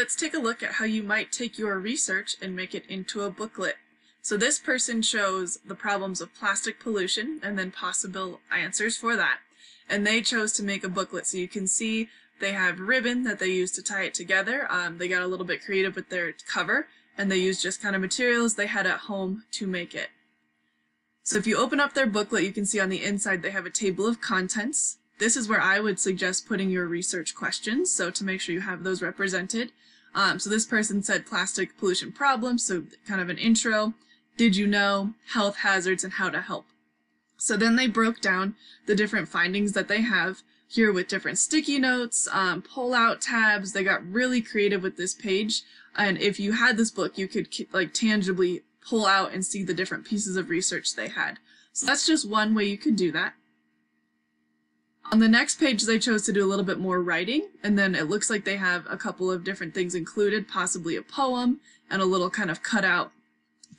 let's take a look at how you might take your research and make it into a booklet. So this person shows the problems of plastic pollution and then possible answers for that. And they chose to make a booklet. So you can see they have ribbon that they use to tie it together. Um, they got a little bit creative with their cover and they used just kind of materials they had at home to make it. So if you open up their booklet, you can see on the inside they have a table of contents. This is where I would suggest putting your research questions, so to make sure you have those represented. Um, so this person said plastic pollution problems, so kind of an intro, did you know, health hazards, and how to help. So then they broke down the different findings that they have here with different sticky notes, um, pull out tabs. They got really creative with this page. And if you had this book, you could like tangibly pull out and see the different pieces of research they had. So that's just one way you could do that. On the next page, they chose to do a little bit more writing, and then it looks like they have a couple of different things included, possibly a poem and a little kind of cutout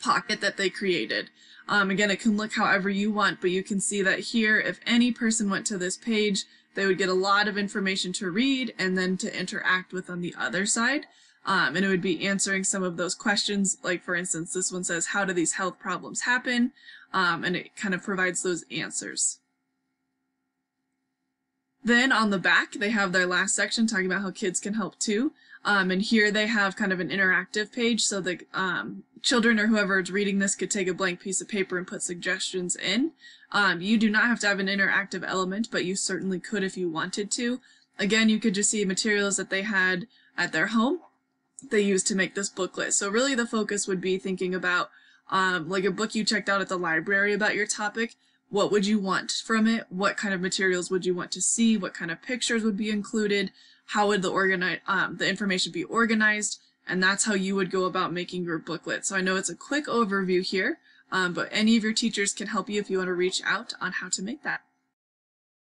pocket that they created. Um, again, it can look however you want, but you can see that here, if any person went to this page, they would get a lot of information to read and then to interact with on the other side. Um, and it would be answering some of those questions. Like for instance, this one says, how do these health problems happen? Um, and it kind of provides those answers. Then on the back, they have their last section talking about how kids can help too. Um, and here they have kind of an interactive page so the um, children or whoever is reading this could take a blank piece of paper and put suggestions in. Um, you do not have to have an interactive element, but you certainly could if you wanted to. Again, you could just see materials that they had at their home they used to make this booklet. So really the focus would be thinking about um, like a book you checked out at the library about your topic. What would you want from it? What kind of materials would you want to see? What kind of pictures would be included? how would the organize um, the information be organized and that's how you would go about making your booklet. So I know it's a quick overview here, um, but any of your teachers can help you if you want to reach out on how to make that.